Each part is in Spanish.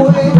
Hola.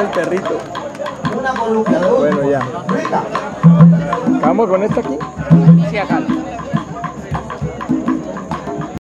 el perrito. Una Bueno, ya. Vamos con esta aquí. Sí, acá.